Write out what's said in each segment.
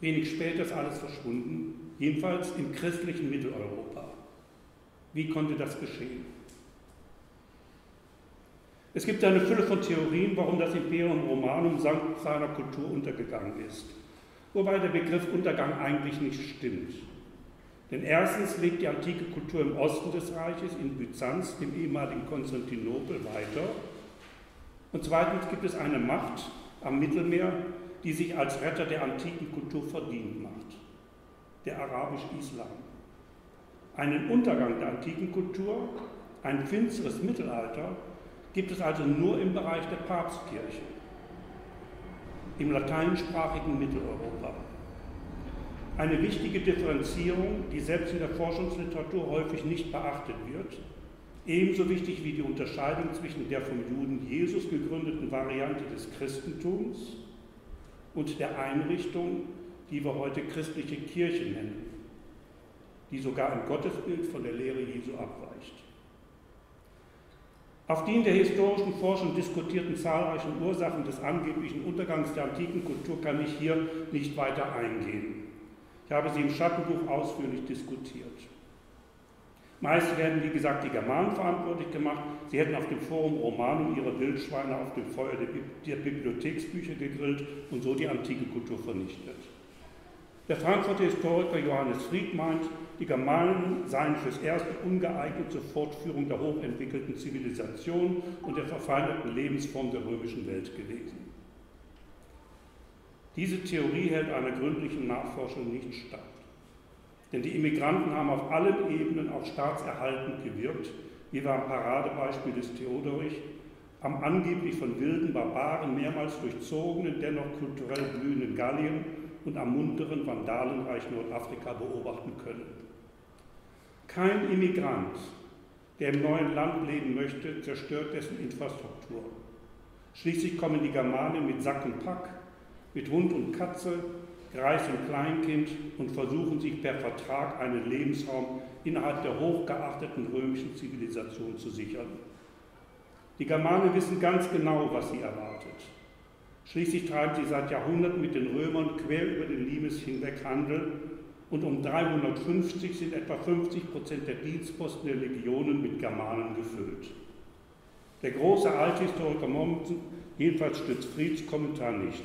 Wenig später ist alles verschwunden, jedenfalls im christlichen Mitteleuropa. Wie konnte das geschehen? Es gibt eine Fülle von Theorien, warum das Imperium Romanum samt seiner Kultur untergegangen ist. Wobei der Begriff Untergang eigentlich nicht stimmt. Denn erstens lebt die antike Kultur im Osten des Reiches, in Byzanz, dem ehemaligen Konstantinopel, weiter. Und zweitens gibt es eine Macht am Mittelmeer, die sich als Retter der antiken Kultur verdient macht, der arabische Islam. Einen Untergang der antiken Kultur, ein finsteres Mittelalter, gibt es also nur im Bereich der Papstkirche, im lateinsprachigen Mitteleuropa. Eine wichtige Differenzierung, die selbst in der Forschungsliteratur häufig nicht beachtet wird, ebenso wichtig wie die Unterscheidung zwischen der vom Juden Jesus gegründeten Variante des Christentums und der Einrichtung, die wir heute christliche Kirche nennen, die sogar im Gottesbild von der Lehre Jesu abweicht. Auf die in der historischen Forschung diskutierten zahlreichen Ursachen des angeblichen Untergangs der antiken Kultur kann ich hier nicht weiter eingehen. Ich habe sie im Schattenbuch ausführlich diskutiert. Meist werden, wie gesagt, die Germanen verantwortlich gemacht. Sie hätten auf dem Forum Romanum ihre Wildschweine auf dem Feuer der Bibliotheksbücher gegrillt und so die antike Kultur vernichtet. Der Frankfurter Historiker Johannes Fried meint, die Germanen seien fürs Erste ungeeignet zur Fortführung der hochentwickelten Zivilisation und der verfeindeten Lebensform der römischen Welt gewesen. Diese Theorie hält einer gründlichen Nachforschung nicht statt. Denn die Immigranten haben auf allen Ebenen auch staatserhaltend gewirkt, wie war am Paradebeispiel des Theodorich, am angeblich von wilden Barbaren mehrmals durchzogenen, dennoch kulturell blühenden Gallien und am munteren, vandalenreichen Nordafrika beobachten können. Kein Immigrant, der im neuen Land leben möchte, zerstört dessen Infrastruktur. Schließlich kommen die Germanen mit Sack und Pack, mit Hund und Katze, Greis und Kleinkind und versuchen sich per Vertrag einen Lebensraum innerhalb der hochgeachteten römischen Zivilisation zu sichern. Die Germanen wissen ganz genau, was sie erwartet. Schließlich treiben sie seit Jahrhunderten mit den Römern quer über den Limes hinweg Handel und um 350 sind etwa 50 Prozent der Dienstposten der Legionen mit Germanen gefüllt. Der große Althistoriker Mommsen jedenfalls stützt Frieds Kommentar nicht.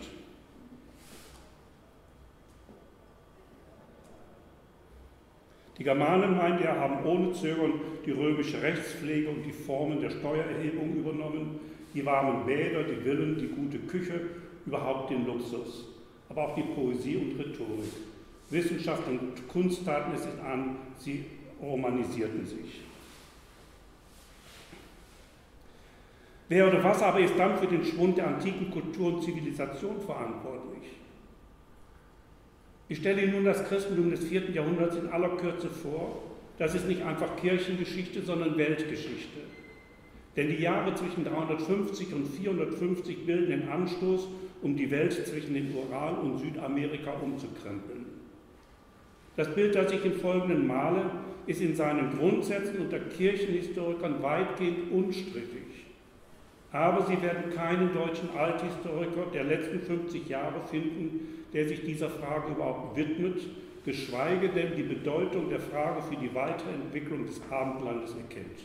Die Germanen, meint er, haben ohne Zögern die römische Rechtspflege und die Formen der Steuererhebung übernommen, die warmen Bäder, die Villen, die gute Küche, überhaupt den Luxus, aber auch die Poesie und Rhetorik. Wissenschaft und Kunst taten es an, sie romanisierten sich. Wer oder was aber ist dann für den Schwund der antiken Kultur und Zivilisation verantwortlich? Ich stelle Ihnen nun das Christentum des vierten Jahrhunderts in aller Kürze vor. Das ist nicht einfach Kirchengeschichte, sondern Weltgeschichte. Denn die Jahre zwischen 350 und 450 bilden den Anstoß, um die Welt zwischen dem Ural und Südamerika umzukrempeln. Das Bild, das ich im Folgenden male, ist in seinen Grundsätzen unter Kirchenhistorikern weitgehend unstrittig. Aber Sie werden keinen deutschen Althistoriker der letzten 50 Jahre finden, der sich dieser Frage überhaupt widmet, geschweige denn die Bedeutung der Frage für die weitere Entwicklung des Abendlandes erkennt.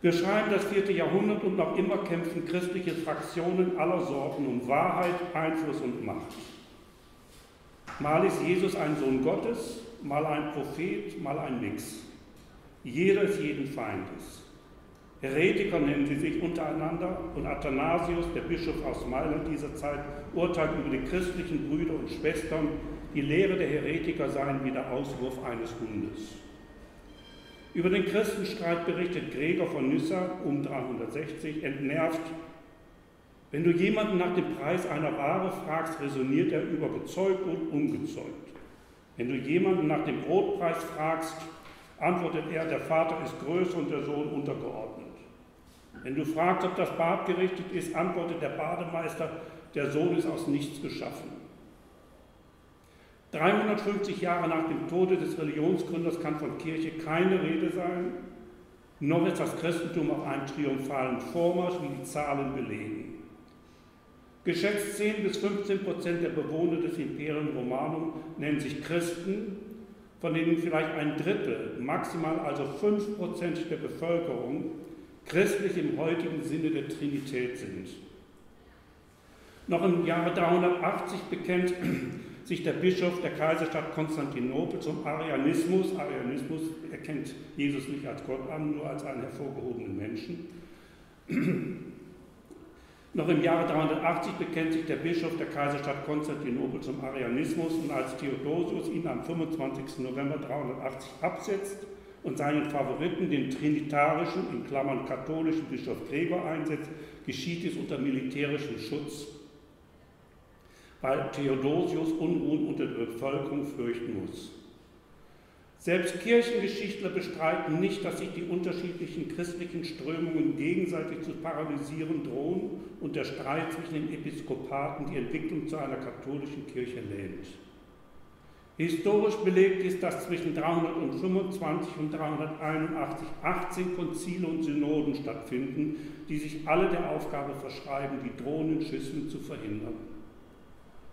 Wir schreiben das vierte Jahrhundert und noch immer kämpfen christliche Fraktionen aller Sorten um Wahrheit, Einfluss und Macht. Mal ist Jesus ein Sohn Gottes, mal ein Prophet, mal ein Mix. Jeder ist jeden Feindes. Heretiker nennen sie sich untereinander und Athanasius, der Bischof aus Mailand dieser Zeit, urteilt über die christlichen Brüder und Schwestern, die Lehre der Heretiker seien wie der Auswurf eines Hundes. Über den Christenstreit berichtet Gregor von Nyssa um 360 entnervt, wenn du jemanden nach dem Preis einer Ware fragst, resoniert er über gezeugt und ungezeugt. Wenn du jemanden nach dem Brotpreis fragst, antwortet er, der Vater ist größer und der Sohn untergeordnet. Wenn du fragst, ob das Bad gerichtet ist, antwortet der Bademeister, der Sohn ist aus nichts geschaffen. 350 Jahre nach dem Tode des Religionsgründers kann von Kirche keine Rede sein. noch ist das Christentum auf einem triumphalen Vormarsch, wie die Zahlen belegen. Geschätzt 10 bis 15 Prozent der Bewohner des Imperium Romanum nennen sich Christen, von denen vielleicht ein Drittel, maximal also 5 Prozent der Bevölkerung, christlich im heutigen Sinne der Trinität sind. Noch im Jahre 380 bekennt sich der Bischof der Kaiserstadt Konstantinopel zum Arianismus. Arianismus erkennt Jesus nicht als Gott an, nur als einen hervorgehobenen Menschen. Noch im Jahre 380 bekennt sich der Bischof der Kaiserstadt Konstantinopel zum Arianismus und als Theodosius ihn am 25. November 380 absetzt und seinen Favoriten, den trinitarischen, in Klammern katholischen Bischof Gregor einsetzt, geschieht es unter militärischem Schutz weil Theodosius Unruhen unter der Bevölkerung fürchten muss. Selbst Kirchengeschichtler bestreiten nicht, dass sich die unterschiedlichen christlichen Strömungen gegenseitig zu paralysieren drohen und der Streit zwischen den Episkopaten die Entwicklung zu einer katholischen Kirche lähmt. Historisch belegt ist, dass zwischen 325 und 381 18 Konzile und Synoden stattfinden, die sich alle der Aufgabe verschreiben, die drohenden Schismen zu verhindern.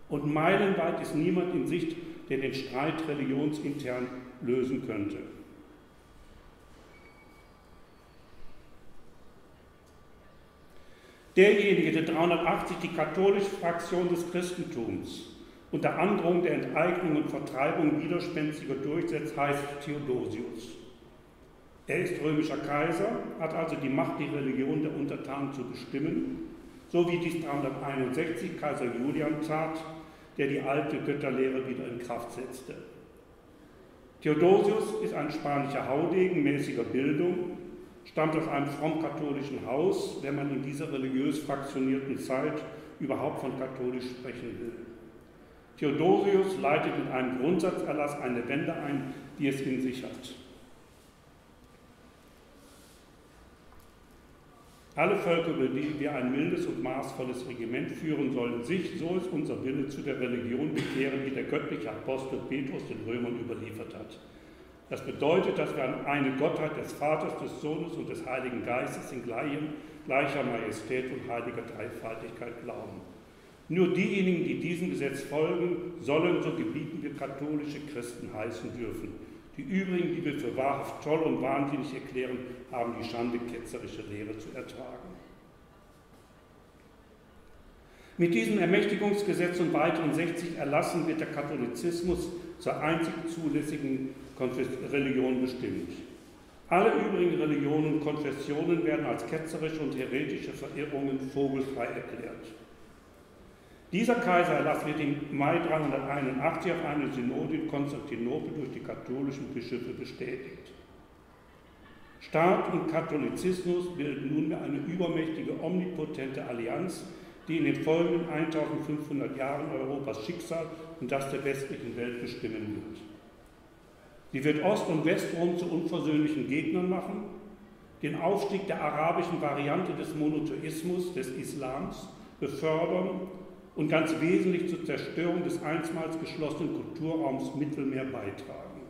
Und meilenweit ist niemand in Sicht, der den Streit religionsintern lösen könnte. Derjenige, der 380 die katholische Fraktion des Christentums unter Androhung der Enteignung und Vertreibung widerspenstiger durchsetzt, heißt Theodosius. Er ist römischer Kaiser, hat also die Macht, die Religion der Untertanen zu bestimmen, so wie dies 361 Kaiser Julian tat, der die alte Götterlehre wieder in Kraft setzte. Theodosius ist ein spanischer Haudegen mäßiger Bildung, stammt aus einem fromm-katholischen Haus, wenn man in dieser religiös fraktionierten Zeit überhaupt von katholisch sprechen will. Theodosius leitet mit einem Grundsatzerlass eine Wende ein, die es in sich hat. Alle Völker, über die wir ein mildes und maßvolles Regiment führen, sollen sich, so ist unser Wille, zu der Religion bekehren, die der göttliche Apostel Petrus den Römern überliefert hat. Das bedeutet, dass wir an eine Gottheit des Vaters, des Sohnes und des Heiligen Geistes in gleicher Majestät und heiliger Dreifaltigkeit glauben. Nur diejenigen, die diesem Gesetz folgen, sollen, so gebieten wir katholische Christen heißen dürfen. Die übrigen, die wir für wahrhaft toll und wahnsinnig erklären, haben die Schande ketzerische Lehre zu ertragen. Mit diesem Ermächtigungsgesetz und weiteren 60 Erlassen wird der Katholizismus zur einzig zulässigen Religion bestimmt. Alle übrigen Religionen und Konfessionen werden als ketzerische und heretische Verirrungen vogelfrei erklärt. Dieser Kaisererlass wird im Mai 381 auf eine Synode in Konstantinopel durch die katholischen Bischöfe bestätigt. Staat und Katholizismus bilden nunmehr eine übermächtige, omnipotente Allianz, die in den folgenden 1500 Jahren Europas Schicksal und das der westlichen Welt bestimmen wird. Sie wird Ost- und Westrom zu unversöhnlichen Gegnern machen, den Aufstieg der arabischen Variante des Monotheismus, des Islams, befördern und ganz wesentlich zur Zerstörung des einstmals geschlossenen Kulturraums Mittelmeer beitragen.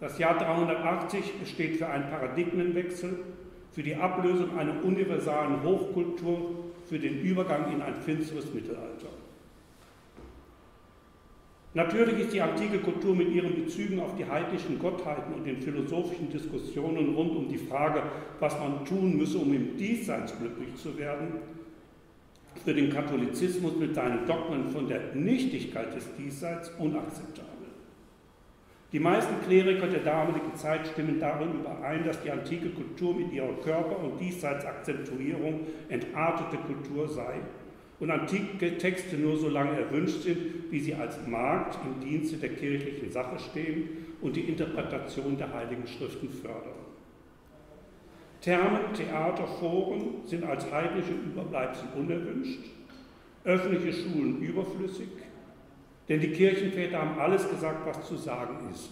Das Jahr 380 steht für einen Paradigmenwechsel, für die Ablösung einer universalen Hochkultur, für den Übergang in ein finsteres Mittelalter. Natürlich ist die antike Kultur mit ihren Bezügen auf die heidnischen Gottheiten und den philosophischen Diskussionen rund um die Frage, was man tun müsse, um im Diesseits glücklich zu werden, für den Katholizismus mit seinen Dogmen von der Nichtigkeit des Diesseits unakzeptabel. Die meisten Kleriker der damaligen Zeit stimmen darin überein, dass die antike Kultur mit ihrer Körper- und Diesseitsakzentuierung entartete Kultur sei und antike Texte nur so lange erwünscht sind, wie sie als Markt im Dienste der kirchlichen Sache stehen und die Interpretation der Heiligen Schriften fördern. Thermen, Theater, Foren sind als heidnische Überbleibsel unerwünscht, öffentliche Schulen überflüssig, denn die Kirchenväter haben alles gesagt, was zu sagen ist.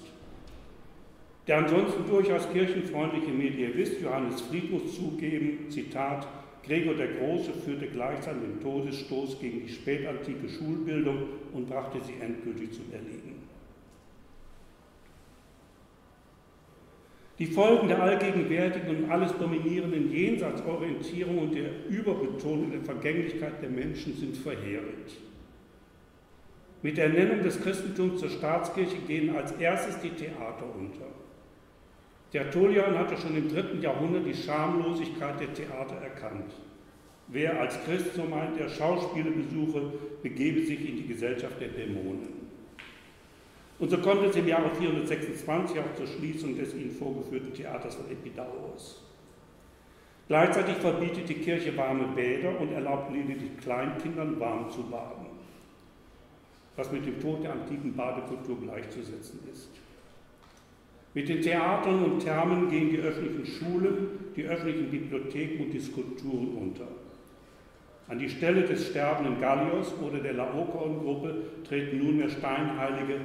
Der ansonsten durchaus kirchenfreundliche Medievist Johannes Fried muss zugeben, Zitat, Gregor der Große führte gleichsam den Todesstoß gegen die spätantike Schulbildung und brachte sie endgültig zum Erliegen. Die Folgen der allgegenwärtigen und alles dominierenden Jenseitsorientierung und der Überbetonung der Vergänglichkeit der Menschen sind verheerend. Mit der Ernennung des Christentums zur Staatskirche gehen als erstes die Theater unter. Tertullian hatte schon im dritten Jahrhundert die Schamlosigkeit der Theater erkannt. Wer als Christ, so meint er, Schauspiele besuche, begebe sich in die Gesellschaft der Dämonen. Und so kommt es im Jahre 426 auch zur Schließung des ihnen vorgeführten Theaters von Epidaurus. Gleichzeitig verbietet die Kirche warme Bäder und erlaubt lediglich Kleinkindern warm zu baden, was mit dem Tod der antiken Badekultur gleichzusetzen ist. Mit den Theatern und Thermen gehen die öffentlichen Schulen, die öffentlichen Bibliotheken und die Skulpturen unter. An die Stelle des sterbenden Gallios oder der Laokoon-Gruppe treten nunmehr Steinheilige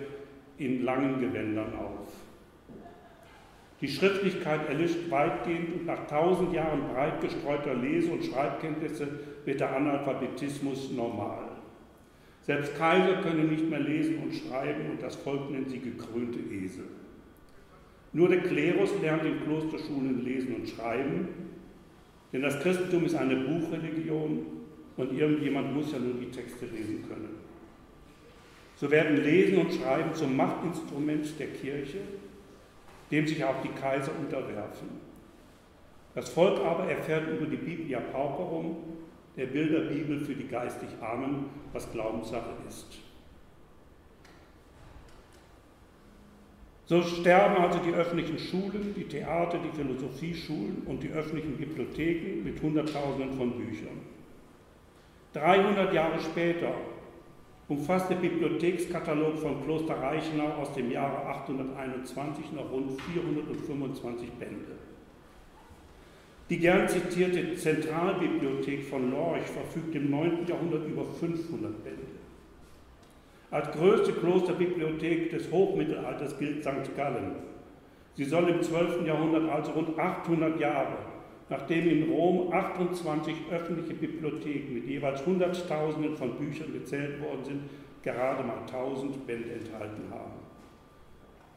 in langen Gewändern auf. Die Schriftlichkeit erlischt weitgehend und nach tausend Jahren breit gestreuter Lese- und Schreibkenntnisse wird der Analphabetismus normal. Selbst Kaiser können nicht mehr lesen und schreiben und das Volk nennt sie gekrönte Esel. Nur der Klerus lernt in Klosterschulen lesen und schreiben, denn das Christentum ist eine Buchreligion und irgendjemand muss ja nur die Texte lesen können. So werden Lesen und Schreiben zum Machtinstrument der Kirche, dem sich auch die Kaiser unterwerfen. Das Volk aber erfährt über die Biblia Pauperum, der Bilderbibel für die geistig Armen, was Glaubenssache ist. So sterben also die öffentlichen Schulen, die Theater, die Philosophieschulen und die öffentlichen Bibliotheken mit Hunderttausenden von Büchern. 300 Jahre später umfasst der Bibliothekskatalog von Kloster Reichenau aus dem Jahre 821 noch rund 425 Bände. Die gern zitierte Zentralbibliothek von Lorch verfügt im 9. Jahrhundert über 500 Bände. Als größte Klosterbibliothek des Hochmittelalters gilt St. Gallen. Sie soll im 12. Jahrhundert, also rund 800 Jahre, nachdem in Rom 28 öffentliche Bibliotheken mit jeweils Hunderttausenden von Büchern gezählt worden sind, gerade mal 1000 Bände enthalten haben.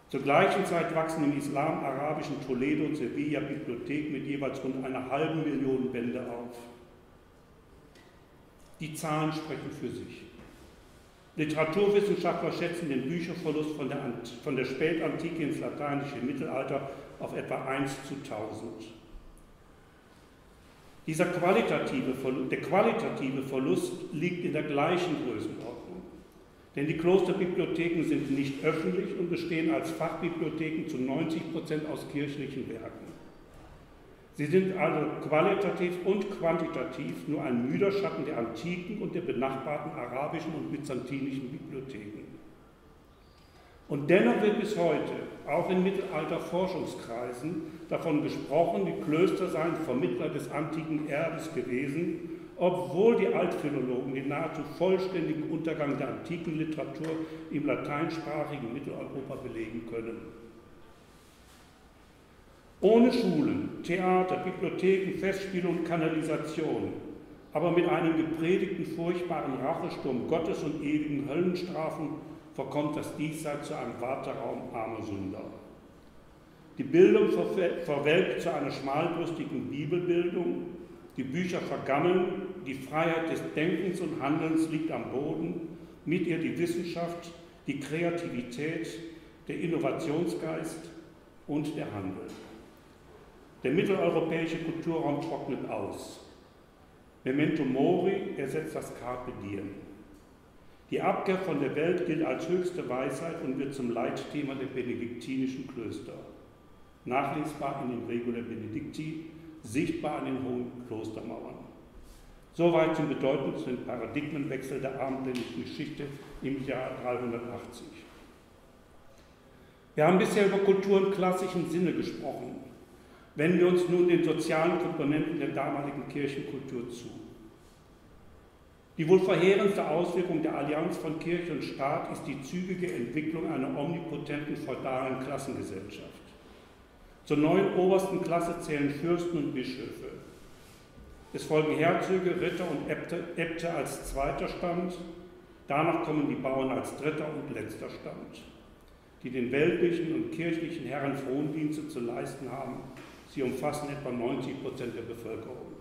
Zur gleichen Zeit wachsen im islam-arabischen Toledo und Sevilla Bibliotheken mit jeweils rund einer halben Million Bände auf. Die Zahlen sprechen für sich. Literaturwissenschaftler schätzen den Bücherverlust von der, von der Spätantike ins lateinische Mittelalter auf etwa 1 zu 1000. Dieser qualitative Verlust, der qualitative Verlust liegt in der gleichen Größenordnung. Denn die Klosterbibliotheken sind nicht öffentlich und bestehen als Fachbibliotheken zu 90 Prozent aus kirchlichen Werken. Sie sind also qualitativ und quantitativ nur ein müder Schatten der antiken und der benachbarten arabischen und byzantinischen Bibliotheken. Und dennoch wird bis heute, auch in Mittelalter-Forschungskreisen, davon gesprochen, die Klöster seien Vermittler des antiken Erbes gewesen, obwohl die Altphilologen den nahezu vollständigen Untergang der antiken Literatur im lateinsprachigen Mitteleuropa belegen können. Ohne Schulen, Theater, Bibliotheken, Festspiele und Kanalisation, aber mit einem gepredigten furchtbaren Rachesturm Gottes und ewigen Höllenstrafen verkommt das Diesseits zu einem Warteraum armer Sünder. Die Bildung verwelkt zu einer schmalbrüstigen Bibelbildung, die Bücher vergammeln, die Freiheit des Denkens und Handelns liegt am Boden, mit ihr die Wissenschaft, die Kreativität, der Innovationsgeist und der Handel. Der mitteleuropäische Kulturraum trocknet aus. Memento Mori ersetzt das Carpe Diem. Die Abkehr von der Welt gilt als höchste Weisheit und wird zum Leitthema der benediktinischen Klöster. Nachlesbar in den Regula Benedicti, sichtbar an den hohen Klostermauern. Soweit zum bedeutendsten Paradigmenwechsel der abendländischen Geschichte im Jahr 380. Wir haben bisher über Kultur im klassischen Sinne gesprochen. Wenden wir uns nun den sozialen Komponenten der damaligen Kirchenkultur zu. Die wohl verheerendste Auswirkung der Allianz von Kirche und Staat ist die zügige Entwicklung einer omnipotenten feudalen Klassengesellschaft. Zur neuen obersten Klasse zählen Fürsten und Bischöfe. Es folgen Herzöge, Ritter und Äbte, als zweiter Stand, danach kommen die Bauern als dritter und letzter Stand. die den weltlichen und kirchlichen Herren Frondienste zu leisten haben. Sie umfassen etwa 90 Prozent der Bevölkerung.